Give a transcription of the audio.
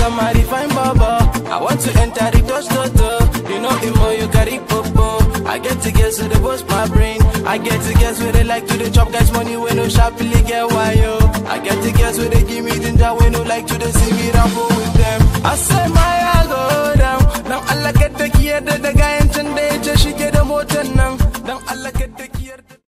I'm baba. I want to enter the touch toto. You know emo, you carry popo. I get to guess with the boss my brain. I get to guess where they like to the chop guys money when no sharply get why. I get to guess where they give me ginger when no like to the see me and with them. I say my I go down. Now I like get the key the guy and they just she get a motor now. Now I like get the key.